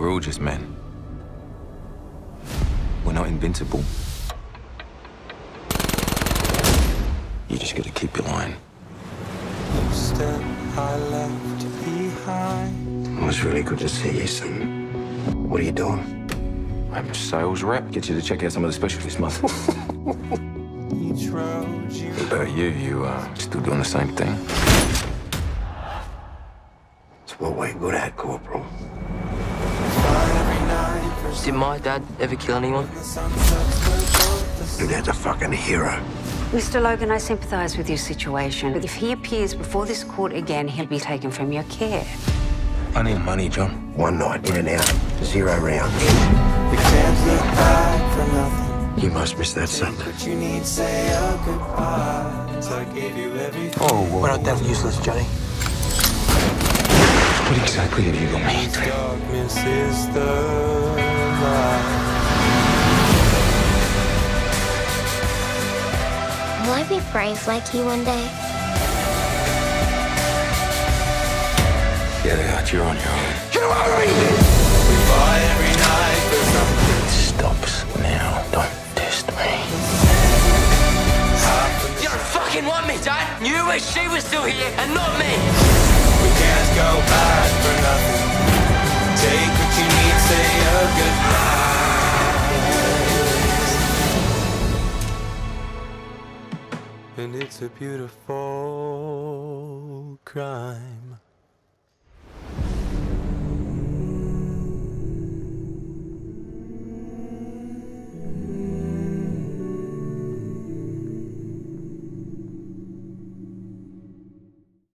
We're all just men. We're not invincible. You just gotta keep your line. step I left behind. It was really good to see you, son. What are you doing? I'm sales rep. Get you to check out some of the specials this month. Each you What about you? You uh, still doing the same thing? It's what we're good at, Corporal. Did my dad ever kill anyone? the sunsets we're the Your dad's a fucking hero. Mr. Logan, I sympathise with your situation. but If he appears before this court again, he'll be taken from your care. I need money, John. One night, in and out, zero rounds. We can't look back for nothing. You must miss that Sunday. Oh, what you need, say a goodbye. 'Cause I gave you everything. Oh, whoa. We're not that useless, Johnny. What exactly have you got me into? I be brave like you one day? Get out, you're on your own. We fight every night for something. Stops now. Don't test me. You don't fucking want me, Dad! You wish she was still here and not me! And it's a beautiful crime.